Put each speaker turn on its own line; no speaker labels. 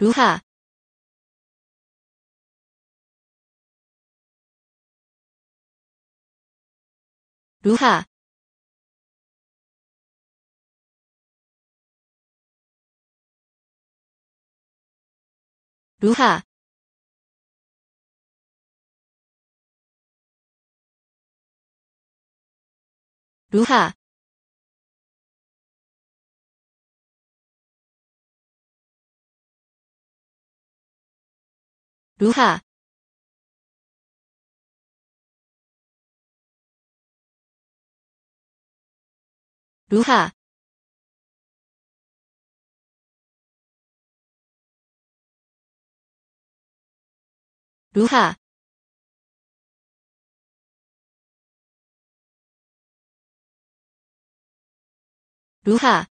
卢卡，卢卡，卢卡，卢卡。卢卡，卢卡，卢卡，卢卡。